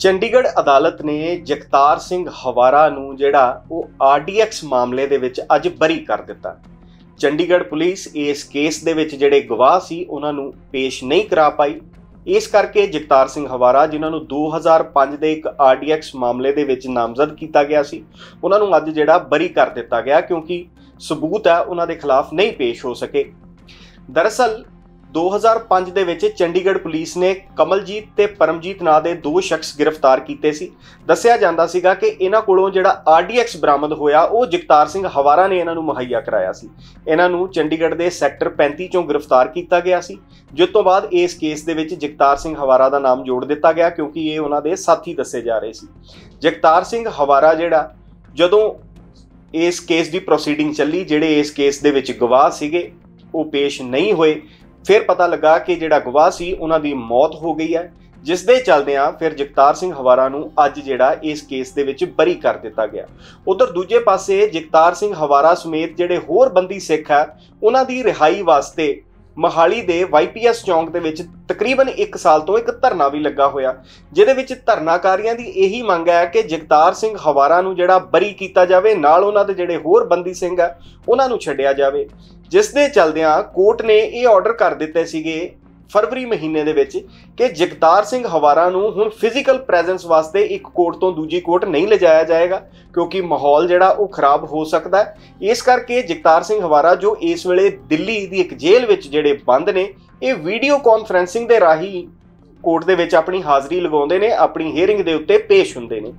ਚੰਡੀਗੜ੍ਹ ਅਦਾਲਤ ਨੇ ਜਗਤਾਰ ਸਿੰਘ ਹਵਾਰਾ ਨੂੰ ਜਿਹੜਾ ਉਹ ਆਰਡੀਐਕਸ ਮਾਮਲੇ ਦੇ ਵਿੱਚ ਅੱਜ ਬਰੀ ਕਰ ਦਿੱਤਾ। ਚੰਡੀਗੜ੍ਹ ਪੁਲਿਸ ਇਸ ਕੇਸ ਦੇ ਵਿੱਚ ਜਿਹੜੇ ਗਵਾਹ ਸੀ, ਉਹਨਾਂ ਨੂੰ ਪੇਸ਼ ਨਹੀਂ ਕਰਾ ਪਾਈ। ਇਸ ਕਰਕੇ ਜਗਤਾਰ ਸਿੰਘ ਹਵਾਰਾ, ਜਿਨ੍ਹਾਂ ਨੂੰ 2005 ਦੇ ਇੱਕ ਆਰਡੀਐਕਸ ਮਾਮਲੇ ਦੇ ਵਿੱਚ ਨਾਮਜ਼ਦ ਕੀਤਾ ਗਿਆ ਸੀ, ਉਹਨਾਂ ਨੂੰ ਅੱਜ ਜਿਹੜਾ ਬਰੀ ਕਰ ਦਿੱਤਾ ਗਿਆ ਕਿਉਂਕਿ ਸਬੂਤ ਹੈ, ਉਹਨਾਂ ਦੇ ਖਿਲਾਫ ਨਹੀਂ ਪੇਸ਼ ਹੋ ਸਕੇ। ਦਰਅਸਲ 2005 ਦੇ ਵਿੱਚ ਚੰਡੀਗੜ੍ਹ ਪੁਲਿਸ ਨੇ ਕਮਲਜੀਤ ਤੇ ਪਰਮਜੀਤ ਨਾਂ ਦੇ ਦੋ ਸ਼ਖਸ ਗ੍ਰਿਫਤਾਰ ਕੀਤੇ ਸੀ। ਦੱਸਿਆ ਜਾਂਦਾ ਸੀਗਾ ਕਿ ਇਹਨਾਂ ਕੋਲੋਂ ਜਿਹੜਾ ਆਰਡੀਐਕਸ ਬਰਾਮਦ ਹੋਇਆ, ਉਹ ਜਗਤਾਰ ਸਿੰਘ ਹਵਾਰਾ ਨੇ ਇਹਨਾਂ ਨੂੰ ਮੁਹੱਈਆ ਕਰਾਇਆ ਸੀ। ਇਹਨਾਂ ਨੂੰ ਚੰਡੀਗੜ੍ਹ ਦੇ ਸੈਕਟਰ 35 ਚੋਂ ਗ੍ਰਿਫਤਾਰ ਕੀਤਾ ਗਿਆ ਸੀ। ਜਿਸ ਤੋਂ ਬਾਅਦ ਇਸ ਕੇਸ ਦੇ ਵਿੱਚ ਜਗਤਾਰ ਸਿੰਘ ਹਵਾਰਾ ਦਾ ਨਾਮ ਜੋੜ ਦਿੱਤਾ ਗਿਆ, ਕਿਉਂਕਿ ਇਹ ਉਹਨਾਂ ਦੇ ਸਾਥੀ ਦੱਸੇ ਜਾ ਰਹੇ ਸੀ। ਜਗਤਾਰ ਸਿੰਘ ਹਵਾਰਾ ਜਿਹੜਾ, ਜਦੋਂ ਇਸ ਕੇਸ ਦੀ ਪ੍ਰੋਸੀਡਿੰਗ ਚੱਲੀ, ਜਿਹੜੇ ਇਸ ਕੇਸ ਦੇ ਵਿੱਚ ਗਵਾਹ ਸੀਗੇ, ਉਹ ਪੇਸ਼ ਨਹੀਂ ਹੋਏ। ਫਿਰ ਪਤਾ ਲੱਗਾ ਕਿ ਜਿਹੜਾ ਗਵਾਹ ਸੀ, ਉਹਨਾਂ ਦੀ ਮੌਤ ਹੋ ਗਈ ਹੈ। ਜਿਸ ਦੇ ਚੱਲਦਿਆਂ ਫਿਰ ਜਗਤਾਰ ਸਿੰਘ ਹਵਾਰਾ ਨੂੰ ਅੱਜ ਜਿਹੜਾ ਇਸ ਕੇਸ ਦੇ ਵਿੱਚ ਬਰੀ ਕਰ ਦਿੱਤਾ ਗਿਆ। ਉਧਰ ਦੂਜੇ ਪਾਸੇ ਜਗਤਾਰ ਸਿੰਘ ਹਵਾਰਾ ਸਮੇਤ ਜਿਹੜੇ ਹੋਰ ਬੰਦੀ ਸਿੱਖ ਹੈ, ਉਹਨਾਂ ਦੀ ਰਿਹਾਈ ਵਾਸਤੇ ਮਹਾਲੀ ਦੇ ਵਾਈਪੀਐਸ ਚੌਂਕ ਦੇ ਵਿੱਚ ਤਕਰੀਬਨ 1 ਸਾਲ ਤੋਂ ਇੱਕ ਧਰਨਾ ਵੀ ਲੱਗਾ ਹੋਇਆ। ਜਿਹਦੇ ਵਿੱਚ ਧਰਨਾਕਾਰੀਆਂ ਦੀ ਇਹੀ ਮੰਗ ਹੈ ਕਿ ਜਗਤਾਰ ਸਿੰਘ ਹਵਾਰਾ ਨੂੰ ਜਿਹੜਾ ਬਰੀ ਕੀਤਾ ਜਾਵੇ, ਨਾਲ ਉਹਨਾਂ ਦੇ ਜਿਹੜੇ ਹੋਰ ਬੰਦੀ ਸਿੰਘ ਆ ਉਹਨਾਂ ਨੂੰ ਛੱਡਿਆ ਜਾਵੇ। ਜਿਸ ਦੇ ਚਲਦਿਆਂ ਕੋਰਟ ਨੇ ਇਹ ਆਰਡਰ ਕਰ ਦਿੱਤੇ ਸੀਗੇ ਫਰਵਰੀ ਮਹੀਨੇ ਦੇ ਵਿੱਚ ਕਿ ਜਗਤਾਰ ਸਿੰਘ ਹਵਾਰਾ ਨੂੰ ਹੁਣ ਫਿਜ਼ੀਕਲ ਪ੍ਰੈਜ਼ੈਂਸ ਵਾਸਤੇ ਇੱਕ ਕੋਰਟ ਤੋਂ ਦੂਜੀ ਕੋਰਟ ਨਹੀਂ ਲਿਜਾਇਆ ਜਾਏਗਾ, ਕਿਉਂਕਿ ਮਾਹੌਲ ਜਿਹੜਾ ਉਹ ਖਰਾਬ ਹੋ ਸਕਦਾ ਹੈ। ਇਸ ਕਰਕੇ ਜਗਤਾਰ ਸਿੰਘ ਹਵਾਰਾ ਜੋ ਇਸ ਵੇਲੇ ਦਿੱਲੀ ਦੀ ਇੱਕ ਜੇਲ੍ਹ ਵਿੱਚ ਜਿਹੜੇ ਬੰਦ ਨੇ, ਇਹ ਵੀਡੀਓ ਕਾਨਫਰੈਂਸਿੰਗ ਦੇ ਰਾਹੀਂ ਕੋਰਟ ਦੇ ਵਿੱਚ ਆਪਣੀ ਹਾਜ਼ਰੀ ਲਗਾਉਂਦੇ ਨੇ, ਆਪਣੀ ਹੀਅਰਿੰਗ ਦੇ ਉੱਤੇ ਪੇਸ਼ ਹੁੰਦੇ ਨੇ।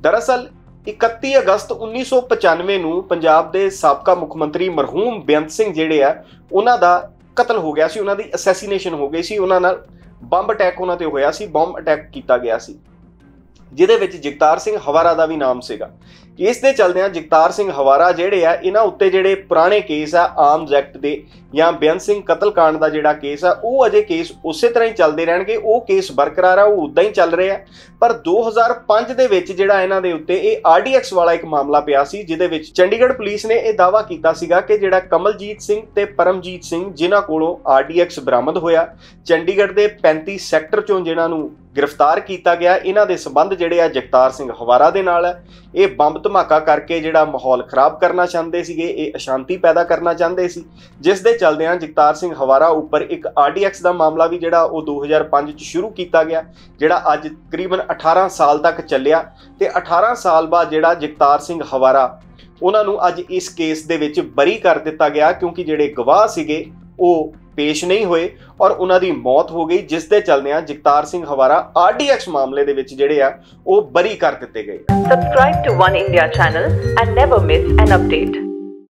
ਦਰਅਸਲ 31 ਅਗਸਤ 1995 ਨੂੰ ਪੰਜਾਬ ਦੇ ਸਾਬਕਾ ਮੁੱਖ ਮੰਤਰੀ ਮਰਹੂਮ ਬੇਅੰਤ ਸਿੰਘ ਜਿਹੜੇ ਆ, ਉਹਨਾਂ ਦਾ ਕਤਲ ਹੋ ਗਿਆ ਸੀ, ਉਹਨਾਂ ਦੀ ਅਸੈਸੀਨੇਸ਼ਨ ਹੋ ਗਈ ਸੀ, ਉਹਨਾਂ ਨਾਲ ਬੰਬ ਅਟੈਕ ਉਹਨਾਂ ਤੇ ਹੋਇਆ ਸੀ ਬੰਬ ਅਟੈਕ ਕੀਤਾ ਗਿਆ ਸੀ। ਜਿਹਦੇ ਵਿੱਚ ਜਗਤਾਰ ਸਿੰਘ ਹਵਾਰਾ ਦਾ ਵੀ ਨਾਮ ਸੀਗਾ। ਇਸ ਦੇ ਚਲਦਿਆਂ ਜਗਤਾਰ ਸਿੰਘ ਹਵਾਰਾ ਜਿਹੜੇ ਆ, ਇਹਨਾਂ ਉੱਤੇ ਜਿਹੜੇ ਪੁਰਾਣੇ ਕੇਸ ਆ ਆਰਮਸ ਐਕਟ ਦੇ ਜਾਂ ਬੇਅੰਤ ਸਿੰਘ ਕਤਲकांड ਦਾ ਜਿਹੜਾ ਕੇਸ ਆ, ਉਹ ਅਜੇ ਕੇਸ ਉਸੇ ਤਰ੍ਹਾਂ ਹੀ ਚੱਲਦੇ ਰਹਿਣਗੇ। ਉਹ ਕੇਸ ਬਰਕਰਾਰ ਆ, ਉਹ ਉਦਾਂ ਹੀ ਚੱਲ ਰਿਹਾ। ਪਰ 2005 ਦੇ ਵਿੱਚ ਜਿਹੜਾ ਇਹਨਾਂ ਦੇ ਉੱਤੇ ਇਹ ਆਰਡੀਐਕਸ ਵਾਲਾ ਇੱਕ ਮਾਮਲਾ ਪਿਆ ਸੀ, ਜਿਹਦੇ ਵਿੱਚ ਚੰਡੀਗੜ੍ਹ ਪੁਲਿਸ ਨੇ ਇਹ ਦਾਵਾ ਕੀਤਾ ਸੀਗਾ ਕਿ ਜਿਹੜਾ ਕਮਲਜੀਤ ਸਿੰਘ ਤੇ ਪਰਮਜੀਤ ਸਿੰਘ, ਜਿਨ੍ਹਾਂ ਕੋਲੋਂ ਆਰਡੀਐਕਸ ਬਰਾਮਦ ਹੋਇਆ, ਚੰਡੀਗੜ੍ਹ ਦੇ 35 ਸੈਕਟਰ ਚੋਂ ਜਿਨ੍ਹਾਂ ਨੂੰ ਗ੍ਰਿਫਤਾਰ ਕੀਤਾ ਗਿਆ। ਇਹਨਾਂ ਦੇ ਸਬੰਧ ਜਿਹੜੇ ਆ ਜਗਤਾਰ ਸਿੰਘ ਹਵਾਰਾ ਦੇ ਨਾਲ ਹੈ। ਇਹ ਬੰਬ ਧਮਾਕਾ ਕਰਕੇ ਜਿਹੜਾ ਮਾਹੌਲ ਖਰਾਬ ਕਰਨਾ ਚਾਹੁੰਦੇ ਸੀਗੇ, ਇਹ ਅਸ਼ਾਂਤੀ ਪੈਦਾ ਕਰਨਾ ਚਾਹੁੰਦੇ ਸੀ। ਜਿਸ ਦੇ ਚਲਦਿਆਂ ਜਗਤਾਰ ਸਿੰਘ ਹਵਾਰਾ ਉੱਪਰ ਇੱਕ ਆਰਡੀਐਕਸ ਦਾ ਮਾਮਲਾ ਵੀ ਜਿਹੜਾ ਉਹ 2005 ਚ ਸ਼ੁਰੂ ਕੀਤਾ ਗਿਆ, ਜਿਹੜਾ ਅੱਜ ਤਕਰੀਬਨ 18 ਸਾਲ ਤੱਕ ਚੱਲਿਆ ਤੇ 18 ਸਾਲ ਬਾਅਦ ਜਿਹੜਾ ਜਗਤਾਰ ਸਿੰਘ ਹਵਾਰਾ, ਉਹਨਾਂ ਨੂੰ ਅੱਜ ਇਸ ਕੇਸ ਦੇ ਵਿੱਚ ਬਰੀ ਕਰ ਦਿੱਤਾ ਗਿਆ ਕਿਉਂਕਿ ਜਿਹੜੇ ਗਵਾਹ ਸੀਗੇ, ਉਹ ਪੇਸ਼ ਨਹੀਂ ਹੋਏ ਔਰ ਉਹਨਾਂ ਦੀ ਮੌਤ ਹੋ ਗਈ, ਜਿਸ ਦੇ ਚਲਦਿਆਂ ਜਗਤਾਰ ਸਿੰਘ ਹਵਾਰਾ ਆਰਡੀਐਕਸ ਮਾਮਲੇ ਦੇ ਵਿੱਚ ਜਿਹੜੇ ਆ, ਉਹ ਬਰੀ ਕਰ ਦਿੱਤੇ ਗਏ Subscribe to One India channel and never miss an update.